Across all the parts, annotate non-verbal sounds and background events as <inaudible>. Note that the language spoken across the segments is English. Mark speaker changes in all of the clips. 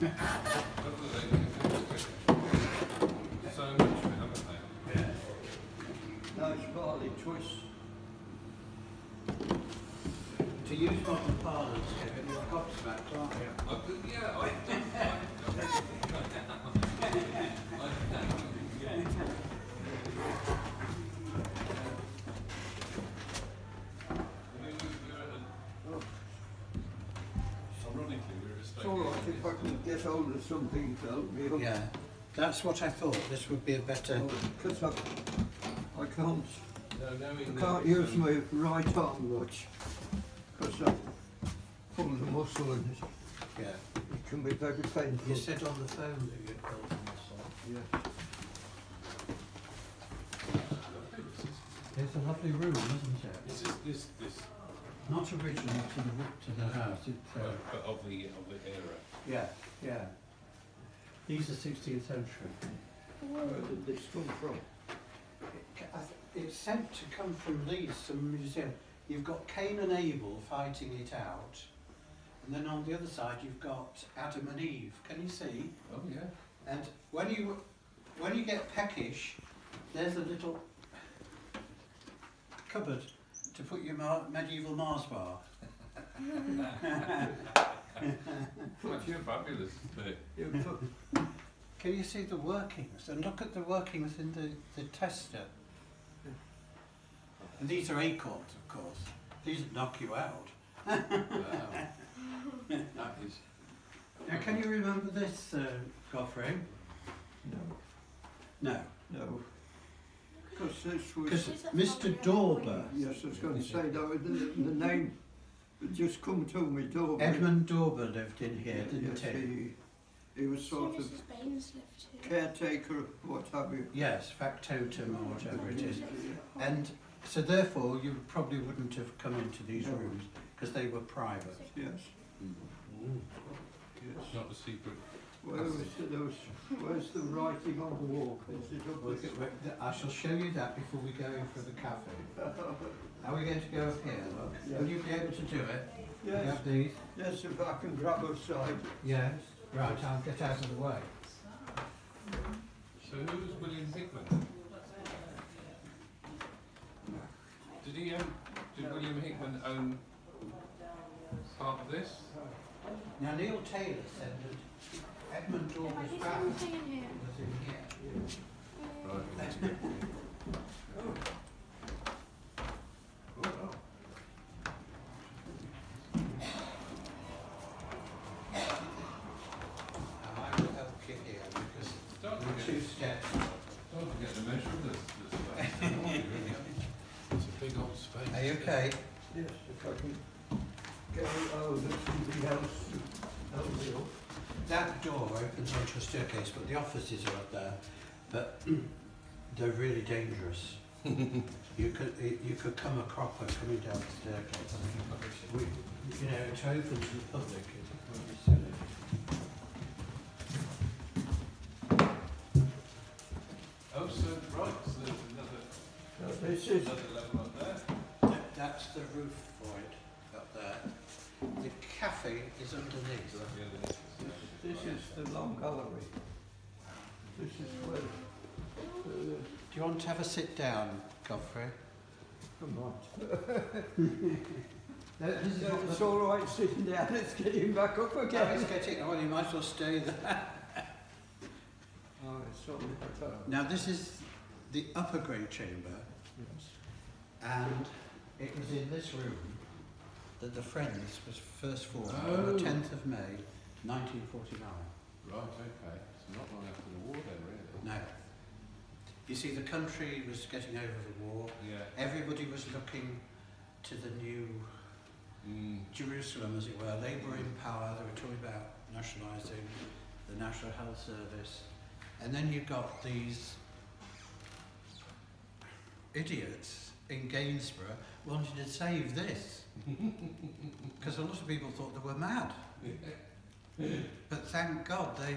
Speaker 1: So much it, haven't they?
Speaker 2: Nice barley twist.
Speaker 3: To use modern parlance, Kevin, you're gobsmacked, aren't you?
Speaker 1: Yeah, I Ironically, we're a
Speaker 2: It's
Speaker 1: state.
Speaker 2: all right if I can get hold of something to help me up.
Speaker 3: Yeah, that's what I thought. This would be a better.
Speaker 2: Because I, I can't,
Speaker 1: No, knowing
Speaker 2: I can't use my right arm much. Because I pull the muscle and it,
Speaker 3: Yeah.
Speaker 2: it can be very painful.
Speaker 3: You said on the phone that you'd built a muscle.
Speaker 2: Yeah.
Speaker 3: It's a lovely room, isn't it?
Speaker 1: This is this this,
Speaker 3: Not original to the to the house. It's, uh,
Speaker 1: but of the of the era.
Speaker 3: yeah, yeah. These are 16th century.
Speaker 2: Where did this come from?
Speaker 3: It- It's said to come from Leeds, some museum. You've got Cain and Abel fighting it out, and then on the other side you've got Adam and Eve. Can you see?
Speaker 1: Oh yeah.
Speaker 3: And when you when you get peckish, there's a little cupboard to put your mar- medieval Mars bar. <laughs>
Speaker 1: That's fabulous. But
Speaker 2: You put,
Speaker 3: Can you see the workings? And look at the workings in the, the tester. And these are acorns, of course. These knock you out.
Speaker 1: wow. that is
Speaker 3: Now, can you remember this, uh, Godfrey?
Speaker 2: no,
Speaker 3: No.
Speaker 2: no. Because this was,
Speaker 3: Because Mr. Dauber.
Speaker 2: yes, I was going to say, that was the, the name just come to me, Dorber.
Speaker 3: Edmund Dauber lived in here, didn't
Speaker 2: Yes,
Speaker 3: he?
Speaker 2: he? He was sort of
Speaker 4: Mrs. Baines lived too.
Speaker 2: caretaker, what have you.
Speaker 3: Yes, factotum or whatever it is. And so therefore you probably wouldn't have come into these
Speaker 2: No.
Speaker 3: rooms because they were private.
Speaker 2: Yes,
Speaker 3: Mm.
Speaker 2: yes.
Speaker 1: not a secret.
Speaker 2: Where was there was, where's the writing on the wall? Is it up
Speaker 3: Well,
Speaker 2: this?
Speaker 3: th- I shall show you that before we go in for the cafe. Are we going to go up here, look? Will you be able to do it? You
Speaker 2: Yes,
Speaker 3: have these?
Speaker 2: yes, if I can grab a side.
Speaker 3: Yes. Right, I'll get out of the way.
Speaker 1: So who's William Hickman? Did he own? Did William Hickman own part of this?
Speaker 3: Now Neil Taylor said that Edmund Dormer's
Speaker 4: Is
Speaker 3: bath
Speaker 4: there
Speaker 3: was
Speaker 4: anything in here?
Speaker 3: in here.
Speaker 1: Right. That's good.
Speaker 3: I will help you here because
Speaker 1: Start
Speaker 3: the
Speaker 1: to
Speaker 3: two
Speaker 1: get,
Speaker 3: steps.
Speaker 1: start to get the measure of this, this space. don't you, really? It's a big old space.
Speaker 3: Are you okay?
Speaker 2: Yes, if I can get it out of something else. Help me up.
Speaker 3: That door opens onto a staircase, but the offices are up there. But <clears throat> they're really dangerous. <laughs> you could you could come a cropper coming down the staircase. We, you know, it's open to the public. It's really silly.
Speaker 1: Oh, so, right, so there's another,
Speaker 2: Now, this is,
Speaker 1: another level up there.
Speaker 3: That, that's the roof for it up there. The cafe is underneath.
Speaker 1: So that's the underneath.
Speaker 2: this long gallery. This is where, uh,
Speaker 3: Do you want to have a sit down, Godfrey?
Speaker 2: come on.
Speaker 3: No, this is
Speaker 2: It's all right sitting down, <laughs> it's getting back up
Speaker 3: No,
Speaker 2: again.
Speaker 3: it's getting... Well, you might as well stay there. <laughs>
Speaker 2: Oh, it's.
Speaker 3: Now, this is the upper great chamber,
Speaker 2: Yes.
Speaker 3: and it was in this room that the Friends was first formed on
Speaker 1: Oh.
Speaker 3: the 10th of May, 1949.
Speaker 1: Right, okay. So not long after the war then, really.
Speaker 3: No. You see, the country was getting over the war.
Speaker 1: Yeah.
Speaker 3: Everybody was looking to the new
Speaker 1: Mm.
Speaker 3: Jerusalem, as it were. Labour in power. They were talking about nationalising the National Health Service. And then you got these idiots in Gainsborough wanting to save this. <laughs> Because a lot of people thought they were mad. But thank God they,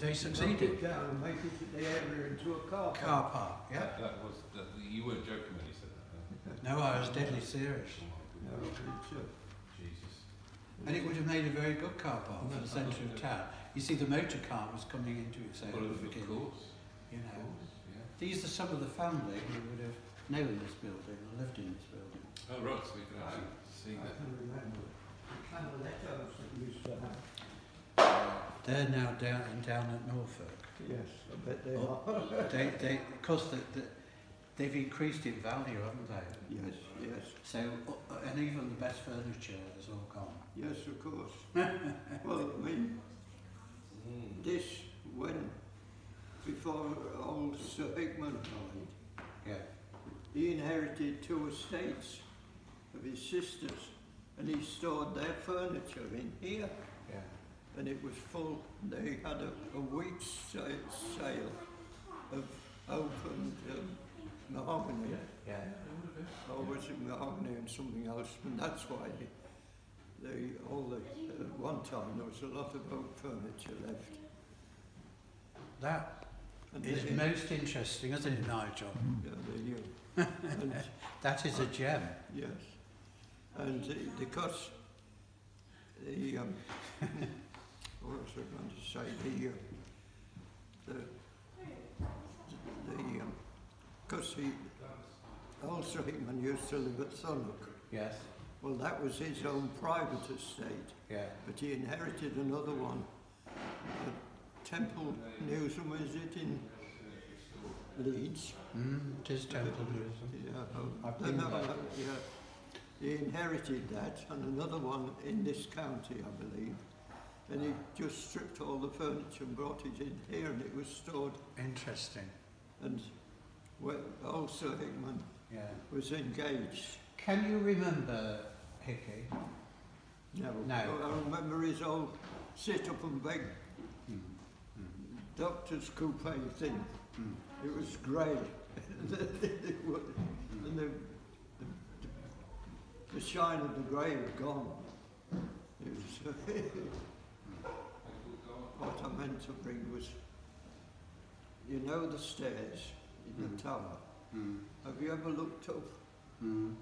Speaker 3: they succeeded.
Speaker 2: down and make it the area into a car park.
Speaker 3: Car park, yeah.
Speaker 1: That, that was, that, you weren't joking when you said that,
Speaker 3: No, I was deadly serious.
Speaker 2: No, uh,
Speaker 1: Jesus.
Speaker 3: And it would have made a very good car park for the <laughs> centre of town. You see, the motor car was coming into its own
Speaker 1: Well, of
Speaker 3: beginning.
Speaker 1: course.
Speaker 3: You know,
Speaker 1: course, yeah.
Speaker 3: these are some of the family who would have known this building or lived in this building.
Speaker 1: Oh, right, so we can actually see
Speaker 2: I
Speaker 1: that.
Speaker 2: Can remember. The Canalettos that used to have.
Speaker 3: They're now down and down at Norfolk.
Speaker 2: Yes, I bet they
Speaker 3: Oh.
Speaker 2: are. <laughs>
Speaker 3: They, they, because the, the, they've increased in value, haven't they?
Speaker 2: Yes, yes,
Speaker 3: So, uh, and even the best furniture has all gone.
Speaker 2: yes, of course. <laughs> well, I mean,
Speaker 1: Mm.
Speaker 2: this, when, before old Sir Hickman died,
Speaker 3: Yeah.
Speaker 2: he inherited two estates of his sisters and he stored their furniture in here
Speaker 3: Yeah.
Speaker 2: and it was full. They had a, a week's sale of and um, mahogany.
Speaker 3: Yeah.
Speaker 2: Or was it mahogany and something else? And that's why they, they all the, at one time there was a lot of oak furniture left.
Speaker 3: That
Speaker 2: And
Speaker 3: is
Speaker 2: they,
Speaker 3: most interesting, isn't it, Nigel?
Speaker 2: yeah, they, uh, <laughs> and,
Speaker 3: That is a gem.
Speaker 2: yes. And uh, because the, um, <laughs> what was I going to say? The, uh, the, the, um, because he, Hickman used to live at Thonock.
Speaker 3: Yes.
Speaker 2: Well, that was his own private estate,
Speaker 3: Yeah.
Speaker 2: but he inherited another one. at Temple Newsam, is it in Leeds?
Speaker 3: Mm, it is Temple Newsam.
Speaker 2: Yeah, oh,
Speaker 3: I've been
Speaker 2: no, yeah. He inherited that and another one in this county, I believe. And he just stripped all the furniture and brought it in here and it was stored.
Speaker 3: Interesting.
Speaker 2: And well, Sir Hickman
Speaker 3: Yeah.
Speaker 2: was engaged.
Speaker 3: Can you remember Hickey?
Speaker 2: No,
Speaker 3: No.
Speaker 2: I remember his old sit up and beg
Speaker 3: Mm.
Speaker 2: doctor's coupe thing.
Speaker 3: Mm.
Speaker 2: It was grey. <laughs> and the, the, shine of the grave gone. Was, <laughs> what I meant to bring was, you know the stairs in
Speaker 3: Mm.
Speaker 2: the tower.
Speaker 3: Mm.
Speaker 2: Have you ever looked up
Speaker 3: Mm.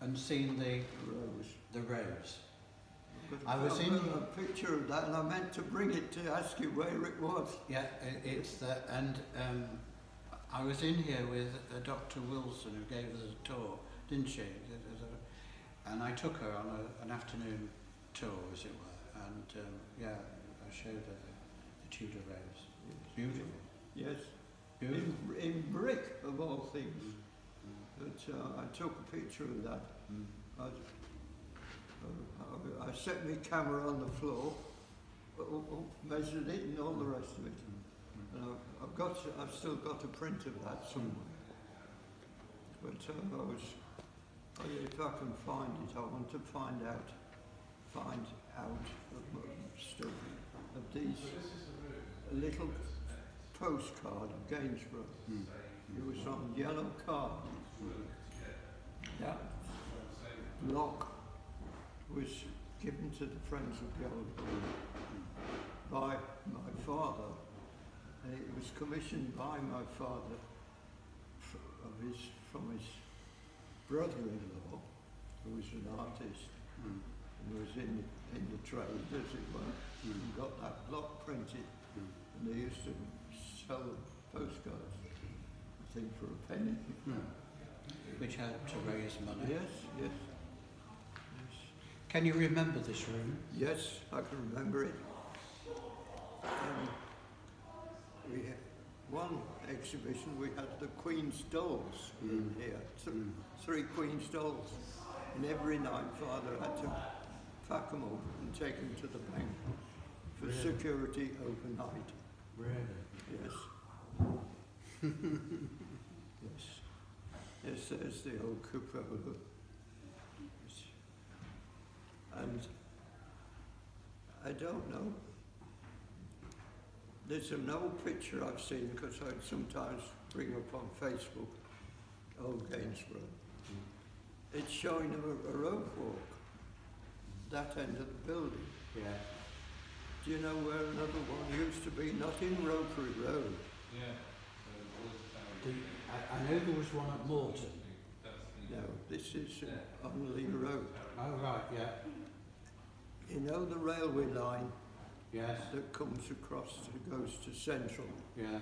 Speaker 3: And seen the,
Speaker 2: rows?
Speaker 3: the?
Speaker 2: But
Speaker 3: I was in-
Speaker 2: a picture of that and I meant to bring it to ask you where it was.
Speaker 3: Yeah, it's the, and um, I was in here with uh, Dr. Wilson who gave us a tour, didn't she? It was a- And I took her on a, an afternoon tour, as it were, and um, yeah, I showed her the, the Tudor rows. Beautiful.
Speaker 2: Yes,
Speaker 3: Beautiful.
Speaker 2: in, in brick of all things.
Speaker 3: Mm.
Speaker 2: But uh, I took a picture of that.
Speaker 3: Mm.
Speaker 2: I, I, I set my camera on the floor, uh, uh, measured it and all the rest of it.
Speaker 3: Mm.
Speaker 2: And I've, I've got, I've still got a print of that somewhere. But uh, I was, If I can find it, I want to find out, find out of, uh, still of these a little postcard of Gainsborough.
Speaker 3: Mm.
Speaker 2: It was on yellow card. That lock was given to the Friends of the Building by my father, and it was commissioned by my father of his, from his brother-in-law, who was an artist
Speaker 3: Mm.
Speaker 2: and was in, in the trade, as it were,
Speaker 3: Mm.
Speaker 2: and got that block printed,
Speaker 3: Mm.
Speaker 2: and they used to sell postcards, I think for a penny.
Speaker 3: Mm. Which helped to raise money.
Speaker 2: Yes, yes.
Speaker 3: Can you remember this room?
Speaker 2: Yes, I can remember it. Um, we had one exhibition, we had the Queen's dolls in
Speaker 3: Mm.
Speaker 2: here, th-
Speaker 3: Mm.
Speaker 2: three Queen's dolls. And every night Father had to pack them up and take them to the bank for
Speaker 3: Really?
Speaker 2: security overnight.
Speaker 3: Really?
Speaker 2: Yes. yes. Yes, there's the old cupola. Yes. And I don't know. There's an old picture I've seen because I sometimes bring up on Facebook, old Gainsborough. Mm-hmm. It's showing a, a road walk, that end of the building.
Speaker 3: Yeah.
Speaker 2: Do you know where another one used to be? Not in Ropery Road.
Speaker 1: Yeah.
Speaker 3: The, I, I know there was one at Morton.
Speaker 2: No, this is on Lea Road.
Speaker 3: Oh, right, yeah.
Speaker 2: you know the railway line
Speaker 3: Yes.
Speaker 2: that comes across, that goes to Central?
Speaker 3: Yeah.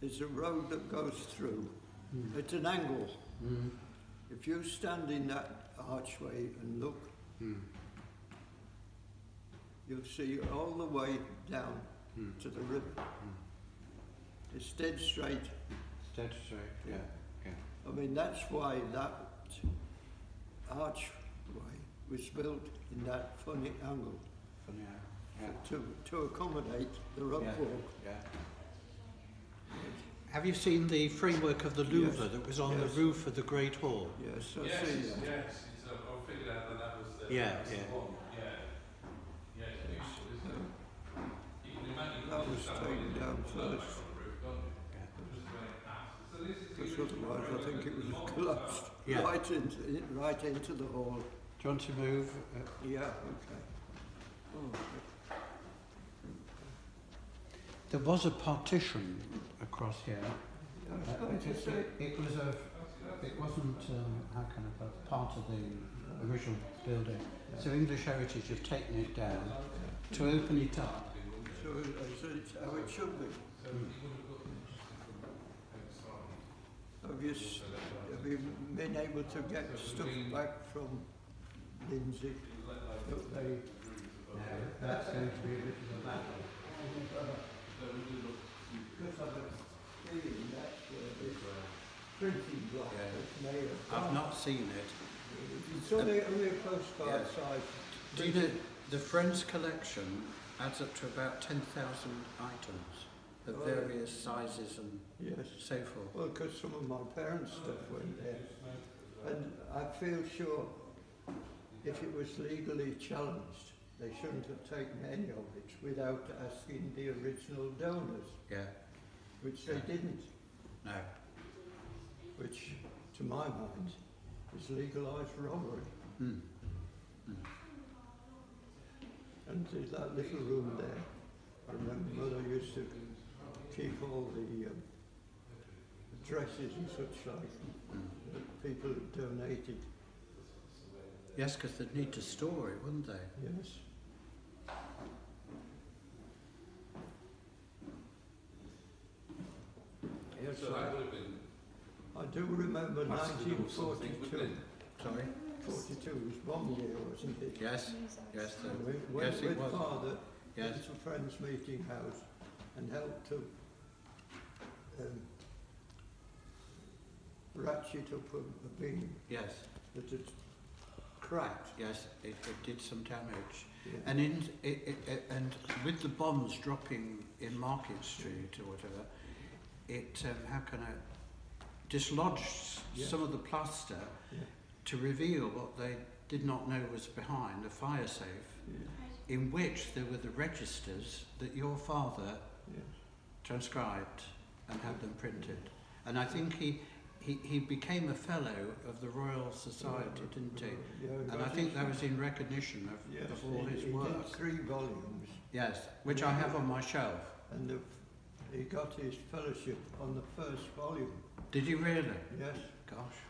Speaker 2: There's a road that goes through.
Speaker 3: Mm.
Speaker 2: It's an angle.
Speaker 3: Mm.
Speaker 2: If you stand in that archway and look,
Speaker 3: Mm.
Speaker 2: you'll see all the way down
Speaker 3: Mm.
Speaker 2: to the river. It's dead straight.
Speaker 3: It's dead straight. Yeah. Yeah.
Speaker 2: I mean, that's why that archway was built in that funny angle
Speaker 3: Funny how. Yeah.
Speaker 2: to, to accommodate the rope
Speaker 3: Yeah.
Speaker 2: walk.
Speaker 3: Yeah.
Speaker 4: Have you seen the framework of the Louvre
Speaker 2: Yes.
Speaker 4: that was on
Speaker 2: Yes.
Speaker 4: the roof of the Great Hall?
Speaker 2: Yes, I
Speaker 1: yes,
Speaker 2: see
Speaker 1: it's,
Speaker 2: that.
Speaker 1: yes, it's, I figured out that that was the,
Speaker 4: Yeah,
Speaker 1: that's the
Speaker 4: yeah.
Speaker 1: one. Yeah, yeah, it's beautiful, isn't it? You can imagine
Speaker 2: That was taken down
Speaker 1: what
Speaker 2: first.
Speaker 1: the roof, can't you?
Speaker 3: Yeah.
Speaker 1: Just when it passed. So this is the
Speaker 2: Because otherwise I think it
Speaker 1: that
Speaker 2: would have collapsed
Speaker 4: Yeah.
Speaker 2: right, into, right into the hall.
Speaker 3: Do you want to move? Uh,
Speaker 2: Yeah, okay. Oh,
Speaker 3: there was a partition across here. Uh, it, it, it was a. It wasn't. Um, how can I put part of the original building. So English Heritage have taken it down to open it up.
Speaker 2: so I said it's how it should be. Have you, have you been able to get stuff back from Lindsey? That they,
Speaker 3: No, that's going to be a bit of a battle.
Speaker 2: Because I was feeling that's where the printing block
Speaker 3: Yeah.
Speaker 2: was made of.
Speaker 4: I've not seen it.
Speaker 2: It's only, only a postcard
Speaker 4: Yeah.
Speaker 2: size.
Speaker 4: Do you know, the Friends collection adds up to about 10,000 items of
Speaker 2: Oh.
Speaker 4: various sizes and
Speaker 2: Yes.
Speaker 4: so forth.
Speaker 2: Well, because some of my parents' stuff oh, went there. And I feel sure if it was legally challenged, they shouldn't have taken any of it without asking the original donors,
Speaker 4: Yeah,
Speaker 2: which they didn't,
Speaker 4: no.
Speaker 2: which, to my mind, is legalised robbery.
Speaker 4: Mm.
Speaker 2: And there's that little room there. I remember mother used to keep all the um, dresses and such like that people had donated.
Speaker 4: Yes, because they'd need to store it, wouldn't they?
Speaker 2: Yes. Yes,
Speaker 1: So that
Speaker 2: I,
Speaker 1: would have been
Speaker 2: I do remember
Speaker 1: plastered or something, wouldn't
Speaker 2: 1942.
Speaker 4: Sorry?
Speaker 2: 42 was bomb year, wasn't it?
Speaker 4: Yes, yes, the,
Speaker 2: And we went
Speaker 4: yes, it
Speaker 2: with
Speaker 4: was.
Speaker 2: father
Speaker 4: Yes.
Speaker 2: into Friends Meeting House and helped to um, ratchet up a, a beam
Speaker 4: yes,
Speaker 2: that had cracked.
Speaker 4: yes, it, it did some damage.
Speaker 2: Yeah.
Speaker 4: And in it, it, it, and with the bombs dropping in Market Street or whatever, it um, how can I dislodged
Speaker 2: Yeah.
Speaker 4: some of the plaster
Speaker 2: Yeah.
Speaker 4: to reveal what they did not know was behind a fire safe,
Speaker 2: Yeah.
Speaker 4: in which there were the registers that your father transcribed and had them printed. And I think he, he, he became a fellow of the Royal Society, didn't he? And I think that was in recognition of,
Speaker 2: yes,
Speaker 4: of all
Speaker 2: he,
Speaker 4: his work.
Speaker 2: three volumes,
Speaker 4: Yes, which I have on my shelf.
Speaker 2: and the, he got his fellowship on the first volume.
Speaker 4: Did he really?
Speaker 2: Yes,
Speaker 4: Gosh,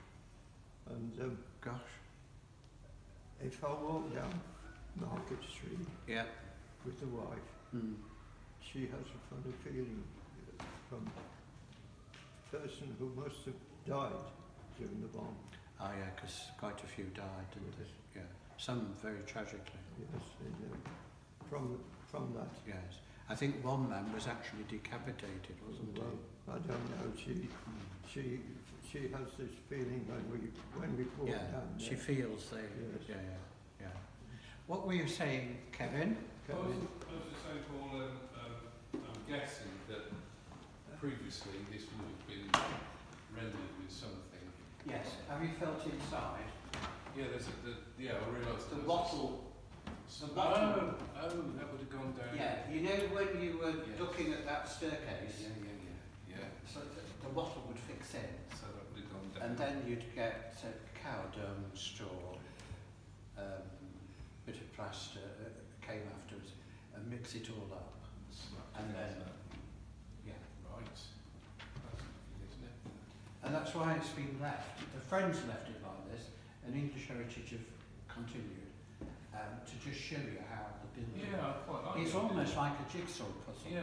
Speaker 2: and um,
Speaker 4: gosh.
Speaker 2: if I walk down Market Street
Speaker 4: Yeah.
Speaker 2: with the wife,
Speaker 4: Mm.
Speaker 2: she has a funny feeling from a person who must have died during the bomb.
Speaker 4: Oh yeah, because quite a few died, didn't they? Yeah. Some very tragically.
Speaker 2: Yes, and, uh, from from that.
Speaker 4: Yes. I think one man was actually decapitated, wasn't
Speaker 2: Well,
Speaker 4: he?
Speaker 2: I don't know. She she she has this feeling when we when we walk
Speaker 4: Yeah.
Speaker 2: down
Speaker 4: She feels they.
Speaker 2: Yes.
Speaker 4: Yeah, yeah, yeah. What were you saying, Kevin?
Speaker 1: I was, I was just saying, Paul, um, um, I'm guessing that previously this would have been rendered with something.
Speaker 3: Yes. Have you felt inside?
Speaker 1: Yeah, there's a, the, yeah, I realised
Speaker 3: The
Speaker 1: there was
Speaker 3: bottle.
Speaker 1: Some,
Speaker 3: the bottle.
Speaker 1: Oh, oh, that would have gone down.
Speaker 3: Yeah. You know when you were
Speaker 1: Yes.
Speaker 3: looking at that staircase,
Speaker 1: Yeah, yeah, yeah, yeah.
Speaker 3: so the, the bottle would fix in,
Speaker 1: So that would have gone down.
Speaker 3: and then you'd get uh, cow dung, straw, um, bit of plaster uh, came afterwards, and mix it all up.
Speaker 1: Smack
Speaker 3: and then-
Speaker 1: out.
Speaker 3: Yeah.
Speaker 1: Right. That's lovely, isn't it?
Speaker 3: And that's why it's been left. The Friends left it like this, and English Heritage have continued. Um, to just show you how the building.
Speaker 1: Yeah, quite like
Speaker 3: It's
Speaker 1: it.
Speaker 3: almost like a jigsaw puzzle.
Speaker 1: Yeah,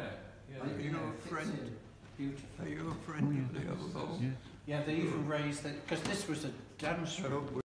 Speaker 1: yeah.
Speaker 2: Are you
Speaker 3: know,
Speaker 2: a friend?
Speaker 3: in Beautifully.
Speaker 2: Are you a friend of the other
Speaker 3: Yeah, they even raised that because this was a dam
Speaker 2: So
Speaker 3: street.